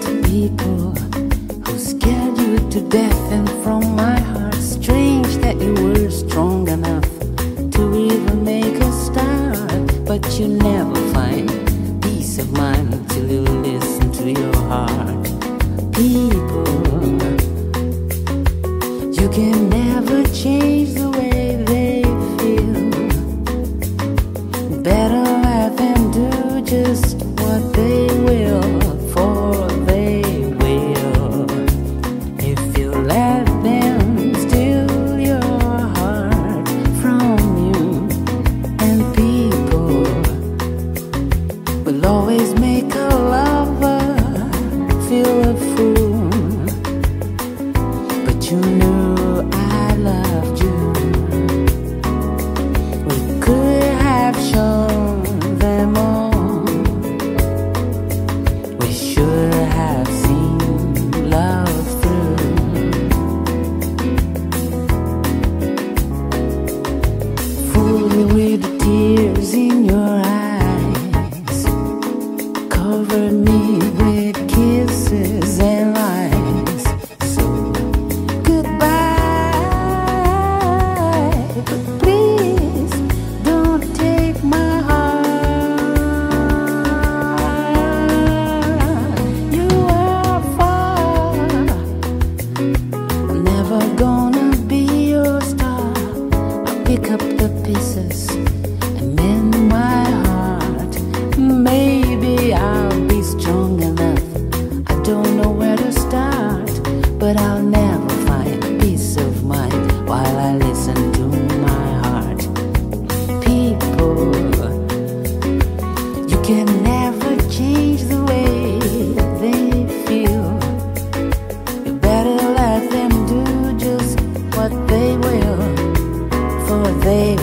people who scared you to death, and from my heart, strange that you were strong enough to even make a start, but you never find peace of mind until you listen to your heart. People, you can never change the way they feel. Better let them do just always make a lover feel a fool. But you knew I loved never gonna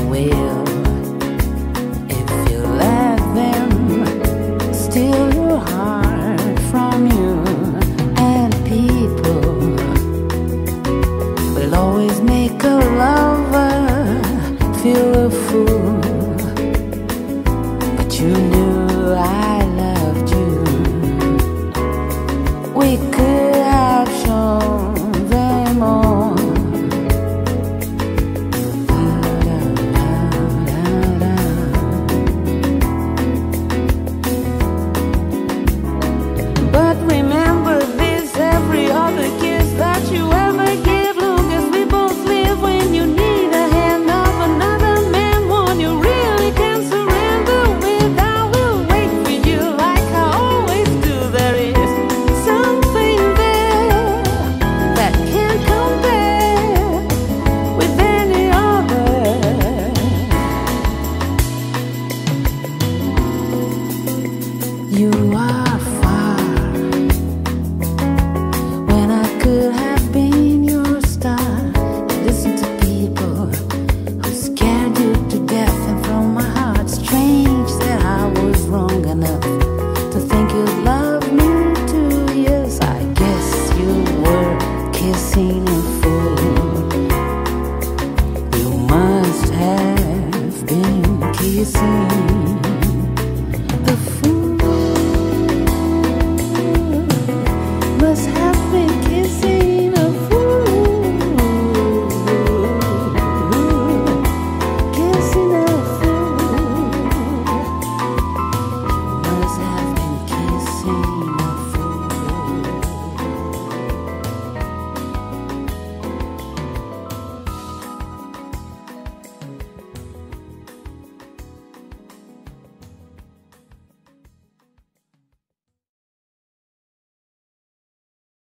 will. If you let them steal your heart from you, and people will always make a lover feel a fool. But you